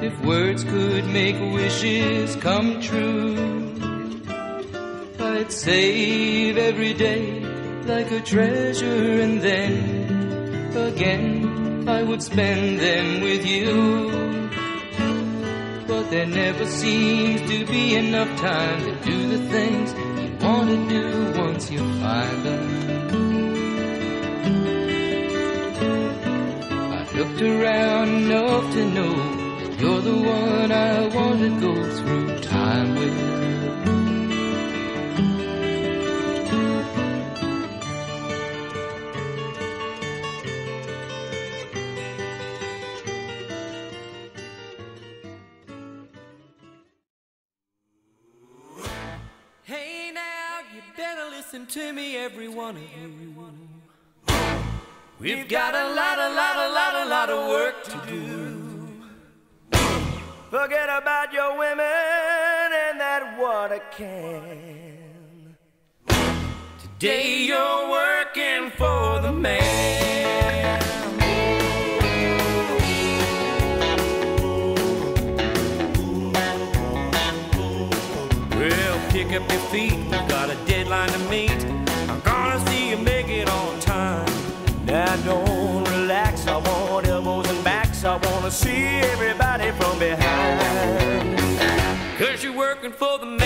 if words could make wishes come true, I'd save every day like a treasure and then again I would spend them with you. But there never seems to be enough time to do the things you want to do once you find them. I've looked around enough to know you're the one I want to go through time with. Hey now, you better listen to me, every one of you. We've got a lot, a lot, a lot, a lot of work to do. Forget about your women and that water can. Today you're working for the man. Well, pick up your feet, you've got a deadline to meet. Wanna see everybody from behind. Cause you're working for the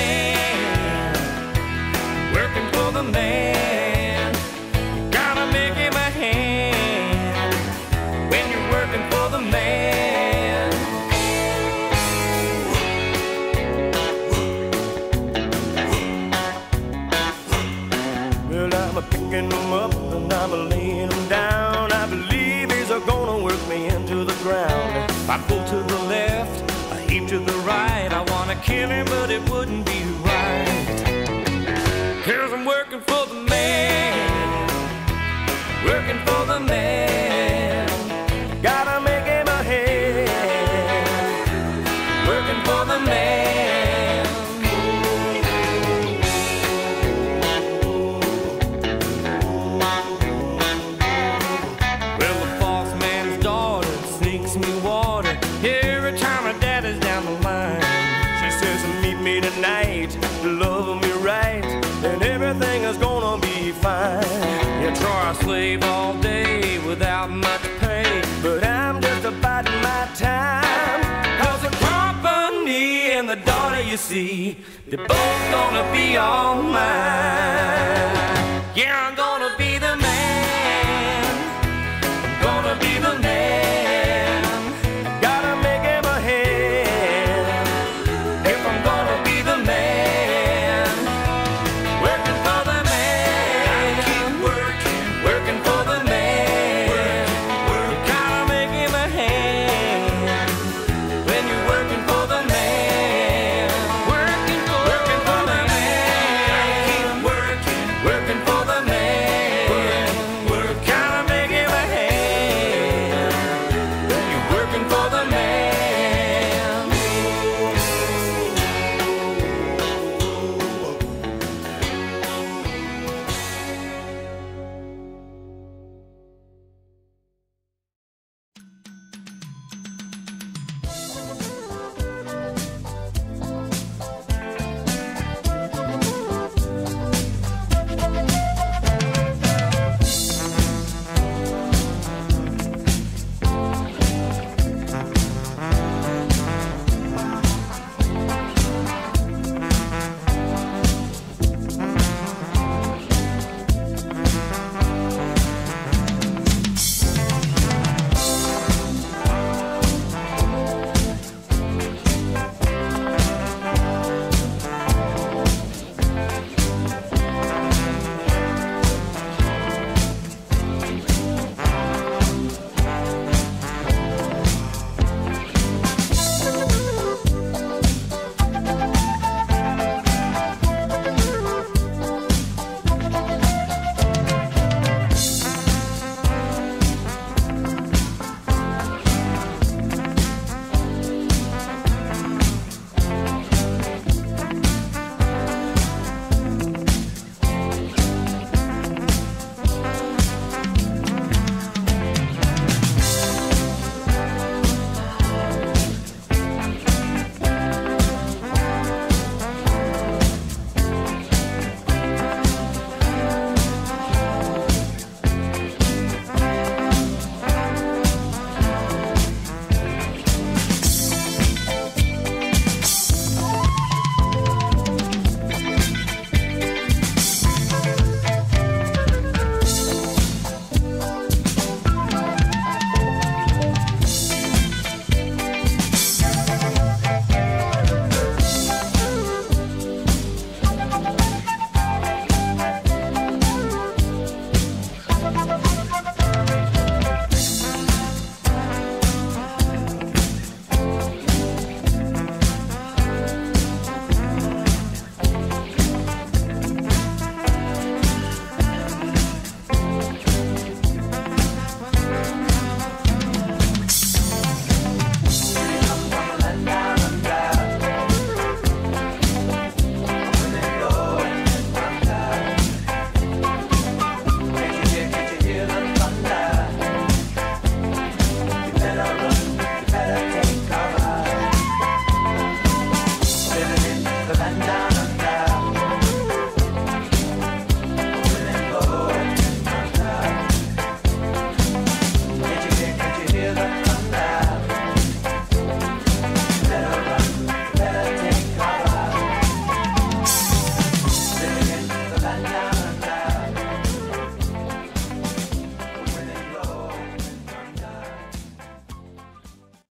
pull to the left, I heave to the right. I wanna kill him, but it wouldn't be right. Cause I'm working for the man. Working for You slave all day without much pay, but I'm just abiding my time. Cause the company and the daughter you see, they're both gonna be all mine. Yeah, I'm gonna be